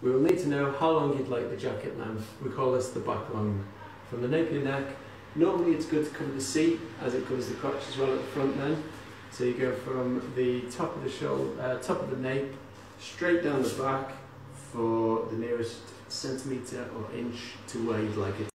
We will need to know how long you'd like the jacket length. We call this the back long. From the nape of your neck, normally it's good to cover the seat as it covers the crotch as well at the front then. So you go from the top of the shoulder, uh, top of the nape, straight down the back for the nearest centimetre or inch to where you'd like it.